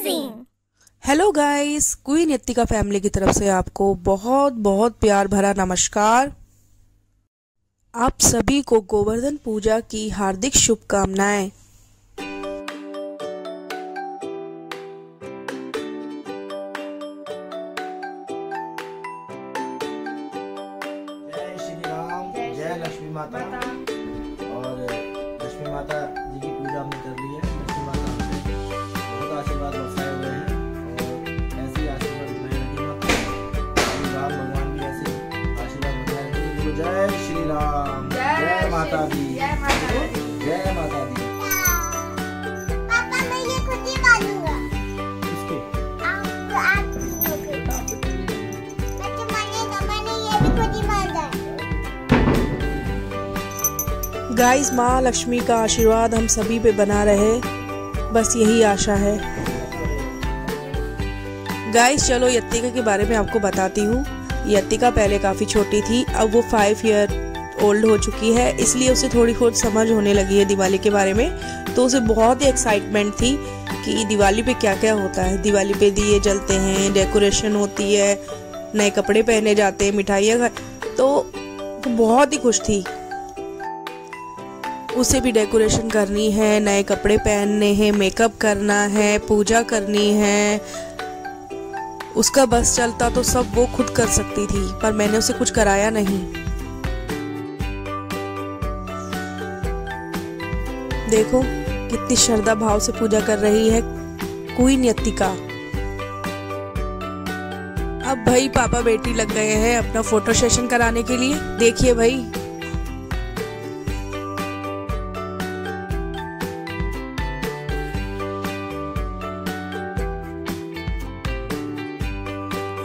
amazing. Hello guys queen Yatika family की तरफ़ से आपको बहुत बहुत प्यार भरा नमस्कार। आप सभी को गोवर्धन पूजा की हार्दिक शुभकामनाएँ। जय श्री राम जय लक्ष्मी माता। और लक्ष्मी माता जी की पूजा हमने कर ली है। आशीर्वाद बरसाए हुए हैं और ऐसे ही आशीर्वाद बनाए रखी माता भगवान भी ऐसे आशीर्वाद बनाए तो जय श्री राम। जय माता दी। जय माता दी। पापा मैं ये खुद ही बांधूँगा किसके? आप आप लोगे मैं तो मानेगा मैंने ये भी खुद ही बांधा है गाइस माँ लक्ष्मी का आशीर्वाद हम सभी पे बना रहे। बस यही आशा है। गाइस चलो यत्तिका के बारे में आपको बताती हूँ। यत्तिका पहले काफ़ी छोटी थी, अब वो फाइव ईयर ओल्ड हो चुकी है, इसलिए उसे थोड़ी बहुत समझ होने लगी है दिवाली के बारे में। तो उसे बहुत ही एक्साइटमेंट थी कि दिवाली पे क्या क्या होता है। दिवाली पे दिए जलते हैं डेकोरेशन होती है, नए कपड़े पहने जाते हैं, मिठाइयाँ तो बहुत ही खुश थी। उसे भी डेकोरेशन करनी है, नए कपड़े पहनने हैं मेकअप करना है, पूजा करनी है। उसका बस चलता तो सब वो खुद कर सकती थी, पर मैंने उसे कुछ कराया नहीं। देखो, कितनी श्रद्धा भाव से पूजा कर रही है क्वीन यत्तिका अब भाई पापा बेटी लग गए हैं अपना फ़ोटो सेशन कराने के लिए। देखिए भाई।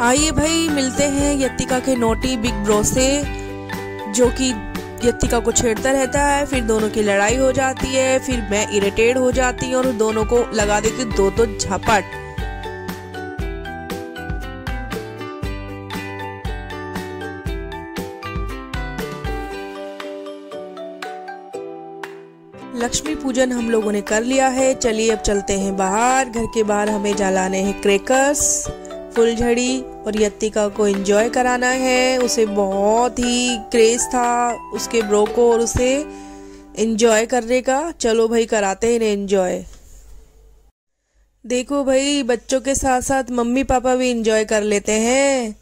आइए भाई, मिलते हैं यत्तिका के नोटी बिग ब्रो से, जो कि यत्तिका को छेड़ता रहता है, फिर दोनों की लड़ाई हो जाती है, फिर मैं इरिटेट हो जाती हूँ और दोनों को लगा देती दो दो झपट। लक्ष्मी पूजन हम लोगों ने कर लिया है। चलिए अब चलते हैं बाहर। घर के बाहर हमें जलाने हैं क्रेकर्स फुलझड़ी और यत्तिका को एंजॉय कराना है। उसे बहुत ही क्रेज था उसके ब्रो को और उसे एंजॉय करने का। चलो भाई, कराते हैं एंजॉय देखो भाई, बच्चों के साथ साथ मम्मी पापा भी एंजॉय कर लेते हैं।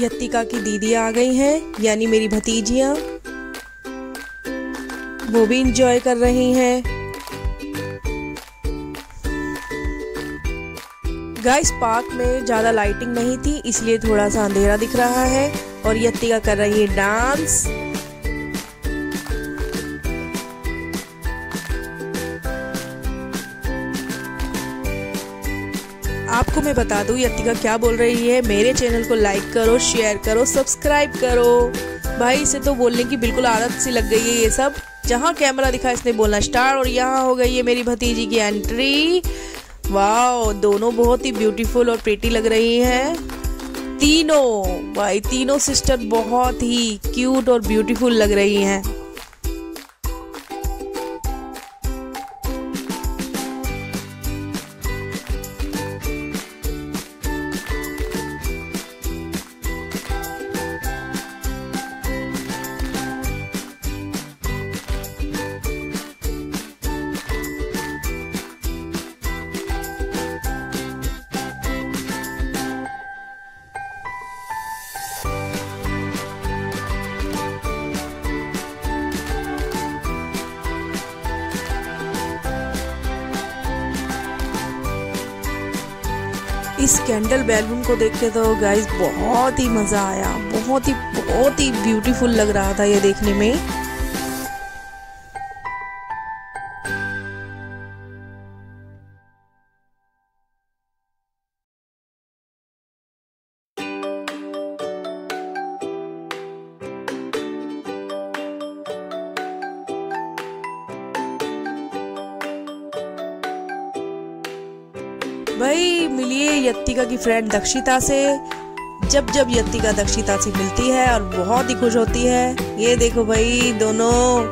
यत्तिका की दीदी आ गई हैं, यानी मेरी भतीजियाँ। वो भी इंजॉय कर रही हैं। गाइस पार्क में ज़्यादा लाइटिंग नहीं थी, इसलिए थोड़ा सा अंधेरा दिख रहा है और यत्तिका कर रही है डांस आपको मैं बता दूँ, यत्तिका क्या बोल रही है? मेरे चैनल को लाइक करो शेयर करो सब्सक्राइब करो। भाई, इसे तो बोलने की बिल्कुल आदत सी लग गई है ये सब। जहाँ कैमरा दिखा, इसने बोलना स्टार्ट और यहाँ हो गई है मेरी भतीजी की एंट्री वाह दोनों बहुत ही ब्यूटीफुल और प्रेटी लग रही हैं। तीनों, भाई, तीनों सिस्टर बहुत ही क्यूट और ब्यूटीफुल लग रही हैं। इस कैंडल बैलून को देख के तो गाइस बहुत ही मज़ा आया, बहुत ही बहुत ही ब्यूटीफुल लग रहा था ये देखने में। भाई, मिलिए यत्तिका की फ्रेंड दक्षिता से। जब जब यत्तिका दक्षिता से मिलती है और बहुत ही खुश होती है, ये देखो भाई, दोनों।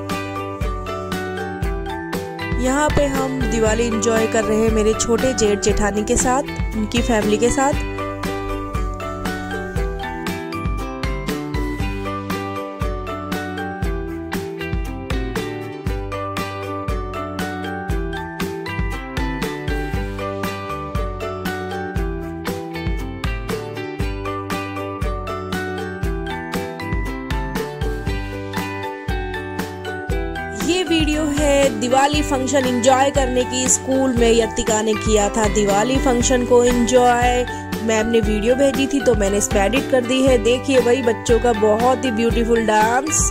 यहाँ पे हम दिवाली एंजॉय कर रहे हैं मेरे छोटे जेठ जेठानी के साथ, उनकी फैमिली के साथ। ये वीडियो है दिवाली फ़ंक्शन एंजॉय करने की स्कूल में यतिका ने किया था। दिवाली फ़ंक्शन को एंजॉय। मैम ने वीडियो भेजी थी तो मैंने इस पर एडिट कर दी है। देखिए, वही बच्चों का बहुत ही ब्यूटीफुल डांस